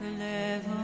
the level